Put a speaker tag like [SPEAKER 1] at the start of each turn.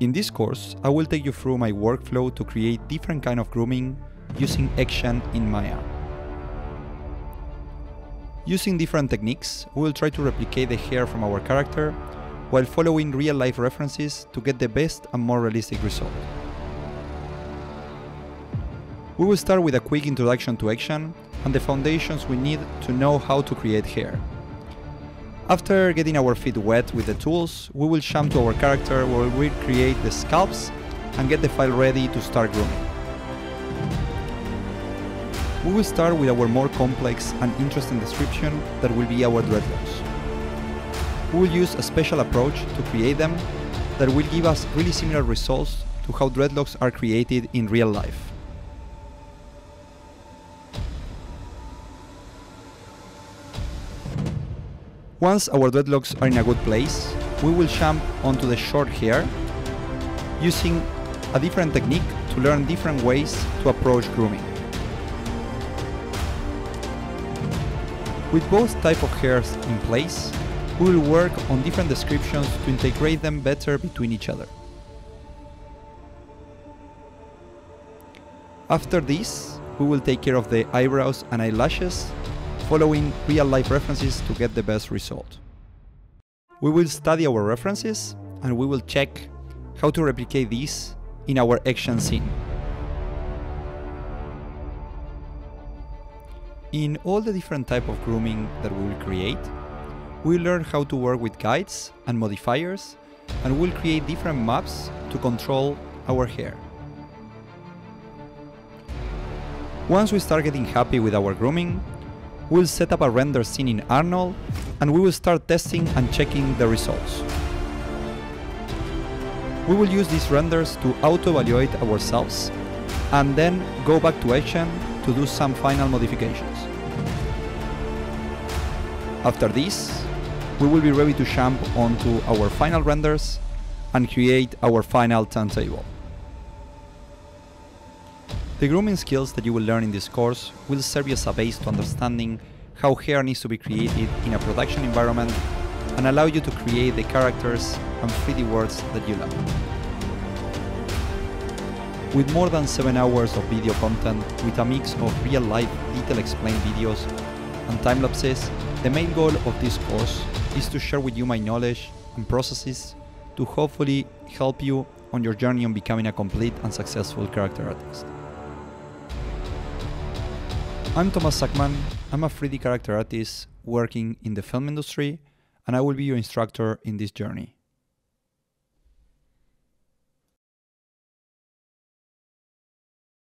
[SPEAKER 1] In this course, I will take you through my workflow to create different kind of grooming using Xgen in Maya. Using different techniques, we will try to replicate the hair from our character while following real-life references to get the best and more realistic result. We will start with a quick introduction to Xgen and the foundations we need to know how to create hair. After getting our feet wet with the tools, we will jump to our character where we create the scalps and get the file ready to start grooming. We will start with our more complex and interesting description that will be our dreadlocks. We will use a special approach to create them that will give us really similar results to how dreadlocks are created in real life. Once our dreadlocks are in a good place, we will jump onto the short hair using a different technique to learn different ways to approach grooming. With both type of hairs in place, we will work on different descriptions to integrate them better between each other. After this, we will take care of the eyebrows and eyelashes following real-life references to get the best result. We will study our references and we will check how to replicate these in our Xgen scene. In all the different type of grooming that we will create, we learn how to work with guides and modifiers and we'll create different maps to control our hair. Once we start getting happy with our grooming, we'll set up a render scene in Arnold and we will start testing and checking the results. We will use these renders to auto-evaluate ourselves and then go back to Xgen to do some final modifications. After this, we will be ready to jump onto our final renders and create our final turntable. The grooming skills that you will learn in this course will serve you as a base to understanding how hair needs to be created in a production environment and allow you to create the characters and 3D worlds that you love. With more than 7 hours of video content with a mix of real-life detail explained videos and time-lapses, the main goal of this course is to share with you my knowledge and processes to hopefully help you on your journey on becoming a complete and successful character artist. I'm Tomas Sackmann. I'm a 3D character artist working in the film industry, and I will be your instructor in this journey.